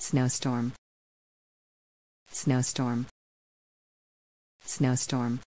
snowstorm. Snowstorm. Snowstorm.